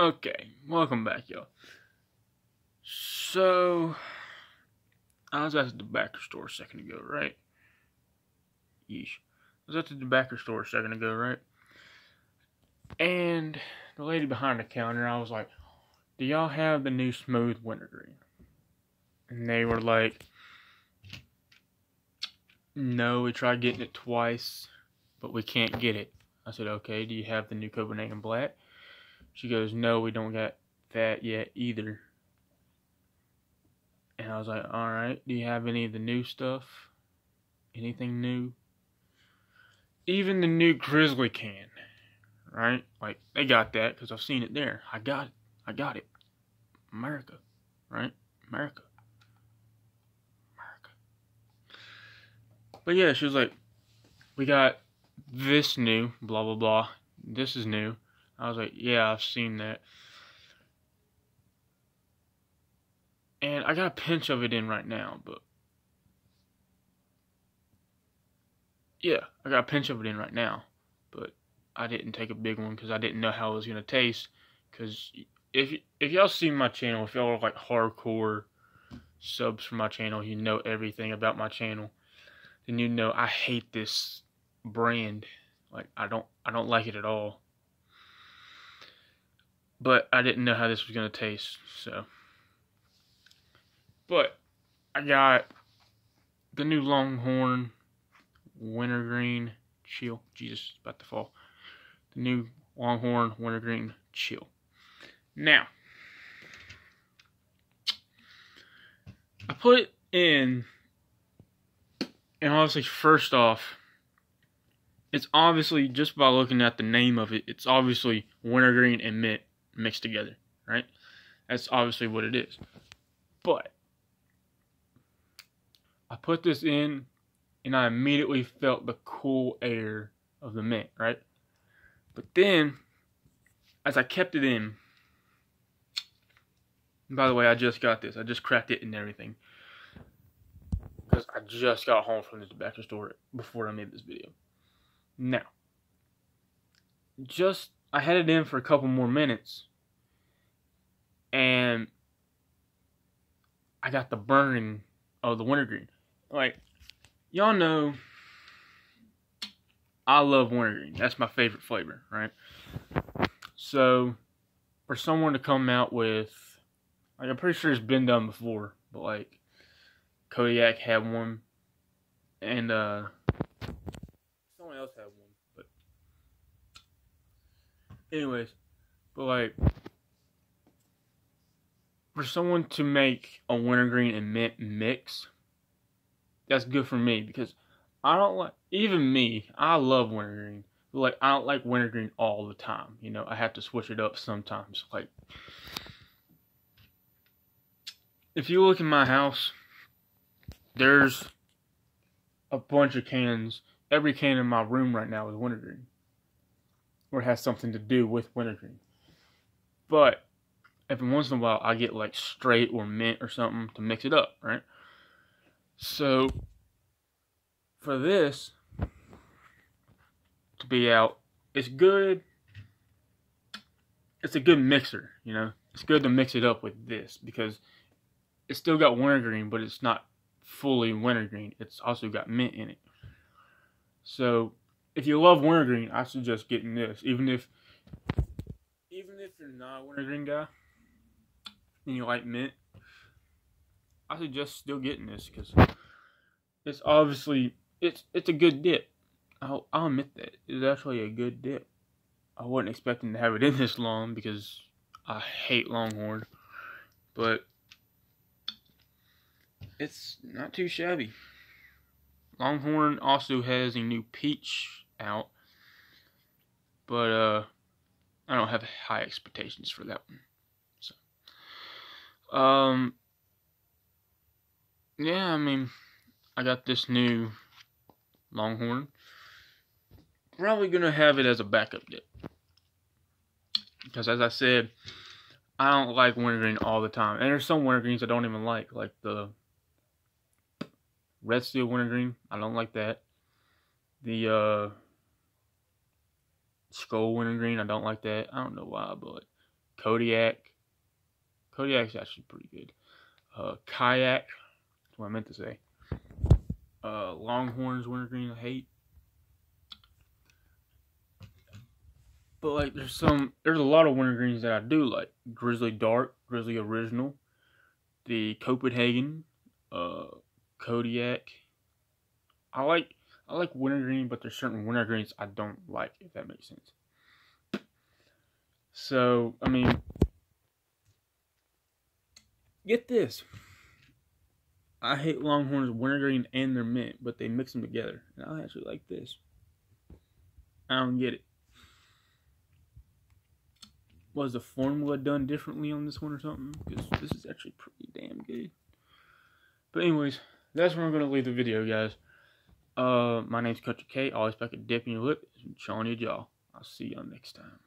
Okay, welcome back, y'all. So, I was at the tobacco store a second ago, right? Yeesh. I was at the tobacco store a second ago, right? And the lady behind the counter, I was like, Do y'all have the new smooth wintergreen? And they were like, No, we tried getting it twice, but we can't get it. I said, Okay, do you have the new Copenhagen Black? She goes, No, we don't got that yet either. And I was like, Alright, do you have any of the new stuff? Anything new? Even the new Grizzly can, right? Like, they got that because I've seen it there. I got it. I got it. America, right? America. America. But yeah, she was like, We got this new, blah, blah, blah. This is new. I was like, yeah, I've seen that. And I got a pinch of it in right now, but yeah, I got a pinch of it in right now, but I didn't take a big one because I didn't know how it was gonna taste. Because if if y'all see my channel, if y'all are like hardcore subs for my channel, you know everything about my channel, then you know I hate this brand. Like I don't I don't like it at all. But I didn't know how this was gonna taste, so. But I got the new Longhorn Wintergreen Chill. Jesus, about to fall. The new Longhorn Wintergreen Chill. Now, I put it in, and obviously, first off, it's obviously just by looking at the name of it, it's obviously wintergreen and mint mixed together, right? That's obviously what it is. But I put this in and I immediately felt the cool air of the mint, right? But then, as I kept it in, by the way, I just got this. I just cracked it and everything. Because I just got home from the tobacco store before I made this video. Now, just, I had it in for a couple more minutes. And I got the burning of the wintergreen. Like, y'all know I love wintergreen. That's my favorite flavor, right? So, for someone to come out with, like, I'm pretty sure it's been done before, but like, Kodiak had one, and uh, someone else had one, but anyways, but like, for someone to make a wintergreen and mint mix that's good for me because I don't like even me. I love wintergreen. Like I don't like wintergreen all the time. You know, I have to switch it up sometimes. Like if you look in my house, there's a bunch of cans. Every can in my room right now is wintergreen. Or has something to do with wintergreen. But every once in a while I get like straight or mint or something to mix it up, right? So, for this to be out, it's good. It's a good mixer, you know. It's good to mix it up with this because it's still got wintergreen, but it's not fully wintergreen. It's also got mint in it. So, if you love wintergreen, I suggest getting this. Even if, even if you're not a wintergreen guy and you like mint, I suggest still getting this because it's obviously it's it's a good dip. I'll, I'll admit that it's actually a good dip. I wasn't expecting to have it in this long because I hate Longhorn, but it's not too shabby. Longhorn also has a new peach out, but uh, I don't have high expectations for that one. Um, yeah, I mean, I got this new Longhorn. Probably gonna have it as a backup dip. Because as I said, I don't like wintergreen all the time. And there's some wintergreens I don't even like, like the Red Seal wintergreen. I don't like that. The uh Skoal wintergreen, I don't like that. I don't know why, but Kodiak. Kodiak's actually pretty good. Uh, Kayak. That's what I meant to say. Uh, Longhorns wintergreen I hate. But like, there's some, there's a lot of wintergreens that I do like. Grizzly Dark, Grizzly Original, the Copenhagen, uh, Kodiak. I like, I like wintergreen, but there's certain wintergreens I don't like, if that makes sense. So, I mean, get this. I hate Longhorns wintergreen and their mint, but they mix them together. And I actually like this. I don't get it. Was the formula done differently on this one or something? Because this is actually pretty damn good. But anyways, that's where I'm going to leave the video, guys. Uh, my name's Country K. Always back a dip in your lip and chewing your jaw. I'll see y'all next time.